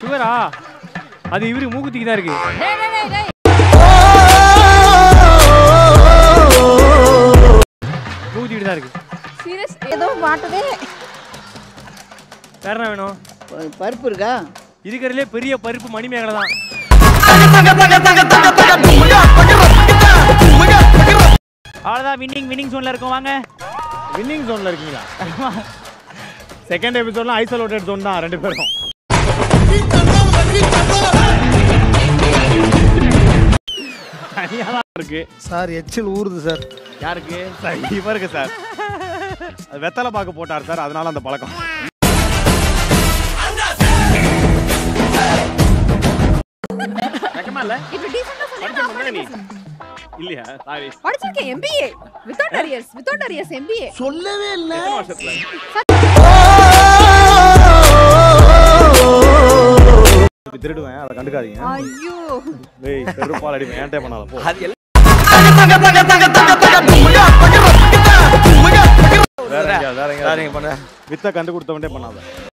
சுவரா அது இவரு மூக்குத்திக்கு தான் இருக்கு. மூக்குத்திக்கிட்டு தான் இருக்கு. சீரியஸ் ஏதோ மாட்டுதே. வேற என்ன வேணும்? பருப்பு இருக்கா? இருக்கிறதுலே பெரிய பருப்பு மணிமேகலை தான். அவ்வளோதான் வின்னிங் வின்னிங் ஜோனில் இருக்கோம் வாங்க. வின்னிங் ஜோன்ல இருக்கீங்களா? செகண்ட் எபிசோட்லாம் ஐசோலேட்டட் ஜோன் தான் ரெண்டு பேரும். இருக்கு. சார் எச்சில் ஊறுது சார். யாருக்கு? சார் இவருக்கு சார். அது வெத்தலை பாக்கு போட்டார் சார் அதனால அந்த பழக்கம். வெக்கமா இல்ல? இல்லையா? சாரி படிச்சிருக்கேன் MBA without arrears without arrears MBA சொல்லவே இல்லை. வருஷத்துல? இப்படி திருடுவேன் அதை கண்டுக்காதீங்க. ஐயோ. டேய் பெருப்பால் அடிப்பேன் ஏன்டே பண்ணாத போ. வேற எங்கேயாவது, வேற எங்கேயாவது. வித்தை கண்டு கொடுத்தவன்டே பண்ணாத.